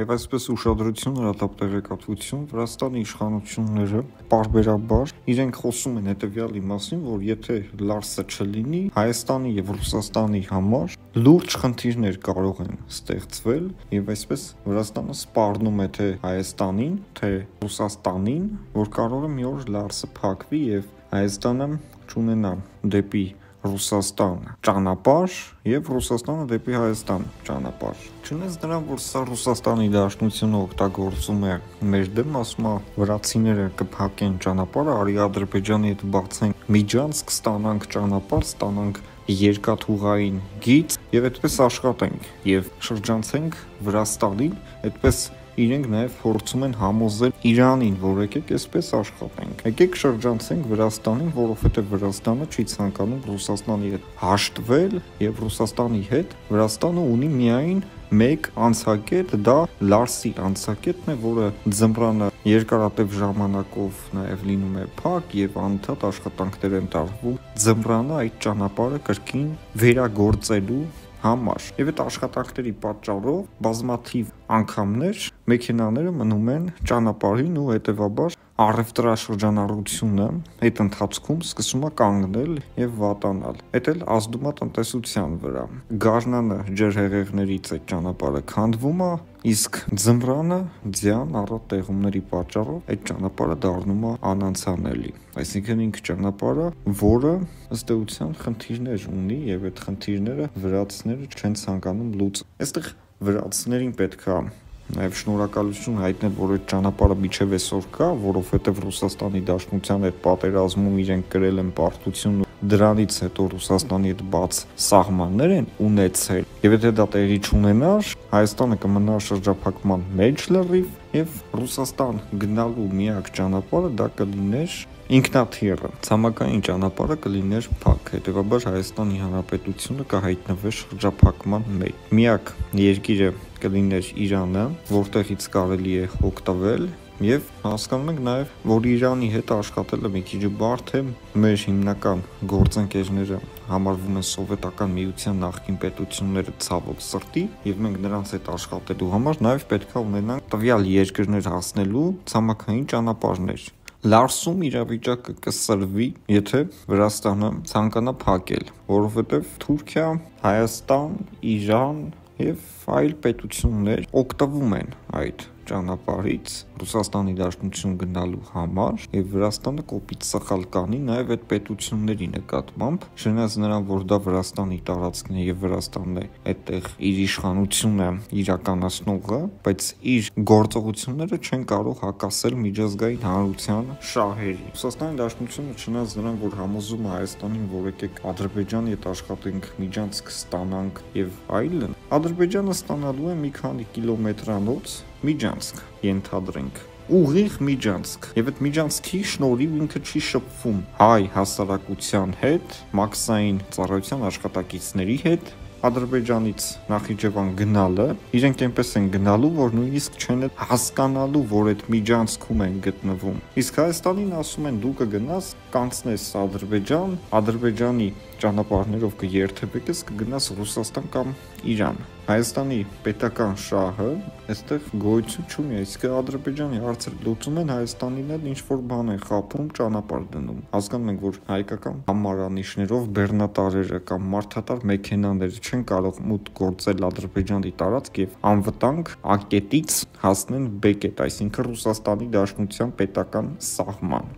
Եվ այսպես ուշադրություն հրատապ տեղեկատվություն Վրաստանի իշխանությունները բարբերաբար իրենք խոսում են հետևյալի մասին, որ եթե Լարսը չլինի, Հայաստանի եւ Ռուսաստանի համար լուրջ խնդիրներ կարող են ստեղծվել եւ այսպես Վրաստանը սպառնում է թե Հայաստանին, թե Ռուսաստանին, որ կարող է մի օր Լարսը փակվի եւ Հայաստանը չունենա դեպի Ռուսաստան ճանապարհ եւ Ռուսաստանը դեպի Հայաստան ճանապարհ։ Չնայած նրան, որ սա Ռուսաստանի դաշնությունը օգտագործում է մեր դեմ, ասում է վրացիները կփակեն ճանապարհը, արի Ադրբեջանի հետ բացեն միջանցք, ստանանք ճանապարհ, ստանանք երկաթուղային գիծ եւ այդպես աշխատենք եւ շրջանցենք Վրաստանին, այդպես իրենք նաև փորձում են համոզել Իրանին, որ եկեք այսպես աշխատենք։ Եկեք շրջանցենք Վրաստանին, որովհետև Վրաստանը չի ցանկանում Ռուսաստանի հետ հաշտվել եւ Ռուսաստանի հետ Վրաստանը ունի միայն մեկ անցակետ, դա Լարսի անցակետն է, որը ձմռանը երկարատև ժամանակով նաև լինում է փակ եւ անընդհատ աշխատանքներ են տարվում ձմռանը այդ ճանապարհը կրկին վերագործելու համար։ Եվ այդ աշխատանքների պատճառով բազմաթիվ անգամներ մեքենաները մնում են ճանապարհին ու հետևաբար առևտրաշրջանառությունը այդ ընթացքում սկսում է կանգնել եւ վատանալ։ Այդ էլ ազդում է տնտեսության վրա։ Գարնանը ջրհեղեղներից այդ ճանապարհը քանդվում է, իսկ ձմռանը ձյան առատ տեղումների պատճառով այդ ճանապարհը դառնում է անանցանելի։ Այսինքն ինքը ճանապարհը, որը ըստ էության խնդիրներ ունի եւ այդ խնդիրները վրացիները չեն ցանկանում լուծել։ Այստեղ վրացիներին պետքա Նաև շնորհակալություն հայտնել, որ այդ ճանապարհը միջև այսօր կա, որովհետև Ռուսաստանի Դաշնության հետ պատերազմում իրենք գրել են պարտություն դրանից հետո Ռուսաստանի հետ բաց սահմաններ են ունեցել։ Եվ եթե դա տեղի չունենար, Հայաստանը կմնար շրջափակման մեջ լրիվ եւ Ռուսաստան գնալու միակ ճանապարհը դա կլիներ ինքնաթիռը ցամաքային ճանապարհը կլիներ փակ հետեւաբար Հայաստանի Հանրապետությունը կհայտնվեր շրջափակման մեջ միակ երկիրը կլիներ Իրանը որտեղից կարելի է օգտվել Եվ հասկանում ենք նաև, որ Իրանի հետ աշխատելը մի քիչ բարդ է, մեր հիմնական գործընկերները համարվում են սովետական միության նախկին պետությունները ցավոք սրտի, եւ մենք նրանց հետ աշխատելու համար նաև պետքա ունենանք տվյալ երկրներ հասնելու ցամաքային ճանապարհներ Լարսում իրավիճակը կսրվի, եթե Վրաստանը ցանկանա փակել, որովհետև Թուրքիա, Հայաստան, Իրան եւ այլ պետություններ օգտվում են այդ ճանապարհից Ռուսաստանի Դաշնություն գնալու համար եւ Վրաստանը կոպիտ սխալ կանի նաեւ այդ պետությունների նկատմամբ շնայած նրան որ դա Վրաստանի տարածքն է եւ Վրաստանն է այդտեղ իր իշխանությունը իրականացնողը բայց իր գործողությունները չեն կարող հակասել միջազգային հանրության շահերի Ռուսաստանի Դաշնությունը չնայած նրան որ համոզում է Հայաստանին որ եկեք Ադրբեջանի հետ աշխատենք միջանցք ստանանք եւ այլն Ադրբեջանը ստանալու է մի քանի կիլոմետրանոց միջանցք ենթադրենք ուղիղ միջանցք եւ այդ միջանցքի շնորհիվ ինքը չի շփվում հայ հասարակության հետ, մաքսային ծառայության աշխատակիցների հետ, Ադրբեջանից Նախիջևան գնալը, իրենք այնպես են գնալու, որ նույնիսկ չեն հասկանալու, որ այդ միջանցքում են գտնվում։ Իսկ Հայաստանին ասում են դու կգնաս, կանցնես Ադրբեջան, Ադրբեջանի ճանապարհներով կերթևեկես կգնաս Ռուսաստան կամ Իրան։ Հայաստանի պետական շահը այստեղ գոյություն չունի, այսինքն Ադրբեջանի հարցը լուծում են Հայաստանին էլ ինչ որ բան են խափում, ճանապարհ դնում։ Հասկանում ենք, որ հայկական համարանիշներով բեռնատարերը կամ մարդատար մեքենաները չեն կարող մուտք գործել Ադրբեջանի տարածք եւ անվտանգ ակետից հասնեն Բեկետ, այսինքն Ռուսաստանի Դաշնության պետական սահման։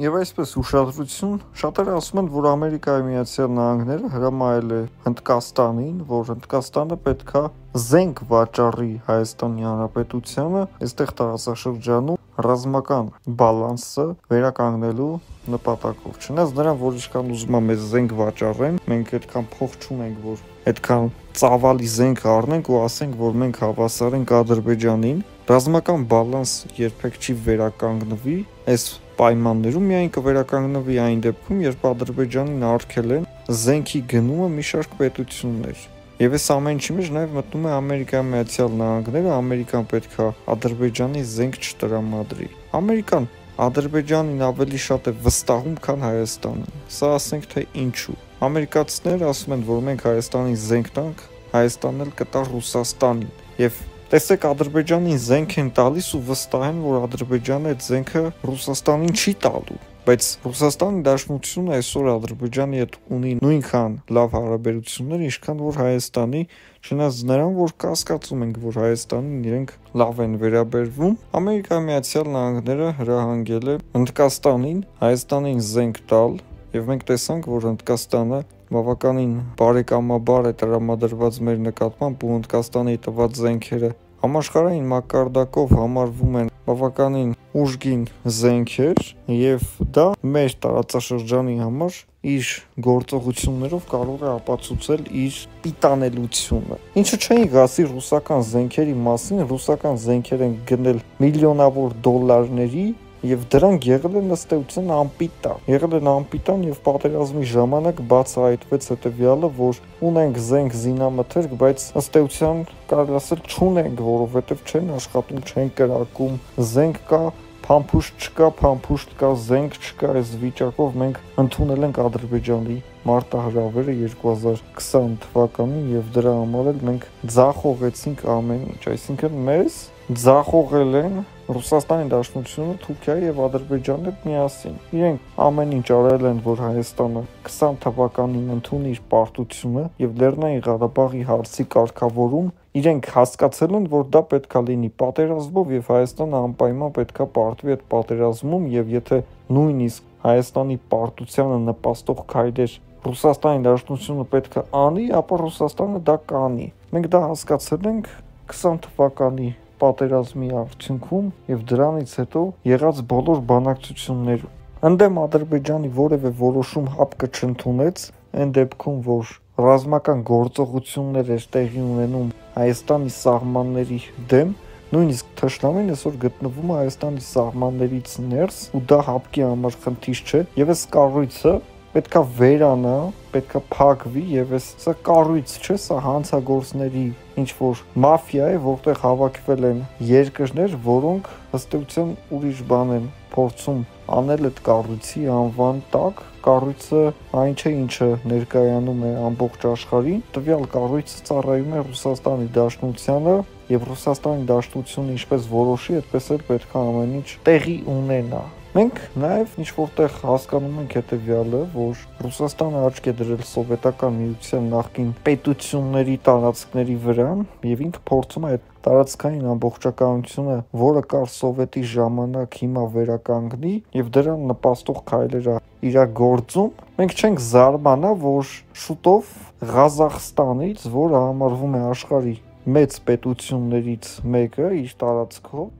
Եվ այսպես ուշադրություն, շատերը ասում են, որ Ամերիկայի Միացյալ Նահանգները հրամայել է Հնդկաստանին, որ Հնդկաստանը պետքա զենք վաճառի Հայաստանի Հանրապետությանը, այստեղ տարածաշրջանում ռազմական բալանսը վերականգնելու նպատակով։ Չնայած նրան, որ ինչքան ուզում է մեզ զենք վաճառեն, մենք այդքան փող չունենք, որ այդքան ծավալի զենք առնենք ու ասենք, որ մենք հավասար ենք Ադրբեջանին, ռազմական բալանս երբեք չի վերականգնվի, այս պայմաններում միայն կվերականգնվի այն դեպքում, երբ Ադրբեջանին արգել են զենքի գնումը մի շարք պետություններ։ Եվ այս ամեն ինչի մեջ նաև մտնում է Ամերիկայի Միացյալ Նահանգները, Ամերիկան պետքա Ադրբեջանի զենք չտրամադրի։ Ամերիկան Ադրբեջանին ավելի շատ է վստահում, քան Հայաստանը։ Սա ասենք թե ինչու։ Ամերիկացիները ասում են, որ մենք Հայաստանին զենք տանք, Հայաստանն էլ կտա Ռուսաստանին։ Եվ տեսեք Ադրբեջանին զենք են տալիս ու վստահ են, որ Ադրբեջանը այդ զենքը Ռուսաստանին չի տալու բայց Ռուսաստանի Դաշնությունը այսօր Ադրբեջանի հետ ունի նույնքան լավ հարաբերություններ, ինչքան որ Հայաստանի, չնայած նրան, որ կասկածում ենք, որ Հայաստանին իրենք լավ են վերաբերվում, Ամերիկայի Միացյալ Նահանգները հրահանգել է Հնդկաստանին Հայաստանին զենք տալ, եւ մենք տեսանք, որ Հնդկաստանը բավականին բարեկամաբար է տրամադրված մեր նկատմամբ ու Հնդկաստանի տված զենքերը համաշխարհային մակարդակով համարվում են բավականին ուժգին զենքեր եւ դա մեր տարածաշրջանի համար իր գործողություններով կարող է ապացուցել իր պիտանելությունը։ Ինչը չէին գասի ռուսական զենքերի մասին, ռուսական զենքեր են գնել միլիոնավոր դոլարների եւ դրանք եղել են ըստ էության անպիտան։ Եղել են անպիտան եւ պատերազմի ժամանակ բացահայտվեց հետեւյալը, որ ունենք զենք զինամթերք, բայց ըստ էության կարելի ասել չունենք, որովհետեւ չեն աշխատում, չեն կրակում։ Զենք կա, փամփուշտ չկա, փամփուշտ կա, զենք չկա, այս վիճակով մենք ընդունել ենք Ադրբեջանի մարտահրավերը 2020 թվականին եւ դրա համար էլ մենք ձախողեցինք ամեն ինչ, այսինքն մեզ ձախողել են Ռուսաստանի Դաշնությունը, Թուրքիայի եւ Ադրբեջանն հետ միասին։ Իրենք ամեն ինչ արել են, որ Հայաստանը 20 թվականին ընդունի իր պարտությունը եւ Լեռնային Ղարաբաղի հարցի կարգավորում իրենք հասկացել են, որ դա պետքա լինի պատերազմով եւ Հայաստանը անպայման պետքա պարտվի այդ պատերազմում եւ եթե նույնիսկ Հայաստանի պարտությանը նպաստող քայլեր Ռուսաստանի Դաշնությունը պետքա անի, ապա Ռուսաստանը դա կանի։ Մենք դա հասկացել ենք 20 թվականի պատերազմի արդյունքում եւ դրանից հետո եղած բոլոր բանակցություններում։ Ընդդեմ Ադրբեջանի որևէ որոշում հապկը չընդունեց, այն դեպքում, որ ռազմական գործողություններ էր տեղի ունենում Հայաստանի սահմանների դեմ, նույնիսկ Թշնամին այսօր գտնվում է Հայաստանի սահմաններից ներս ու դա հապկի համար խնդիր չէ եւ այս կառույցը պետքա վերանա, պետքա փակվի եւ այս սա կառույց չէ, սա հանցագործների ինչ որ մաֆիա է, որտեղ հավաքվել են երկրներ, որոնք ըստ էության ուրիշ բան են փորձում անել այդ կառույցի անվան տակ կառույցը այն չէ ինչը ներկայանում է ամբողջ աշխարհին տվյալ կառույցը ծառայում է Ռուսաստանի Դաշնությանը եւ Ռուսաստանի Դաշնությունը ինչպես որոշի այդպես էլ պետք է ամեն ինչ տեղի ունենա Մենք նաև ինչ որտեղ հասկանում ենք հետևյալը, որ Ռուսաստանը աչք է դրել սովետական միության նախկին պետությունների տարածքների վրա եւ ինքը փորձում է այդ տարածքային ամբողջականությունը, որը կար սովետի ժամանակ հիմա վերականգնի եւ դրան նպաստող քայլեր իրագործում, մենք չենք զարմանա, որ շուտով Ղազախստանից, որը համարվում է աշխարհի մեծ պետություններից մեկը իր տարածքով, տարածք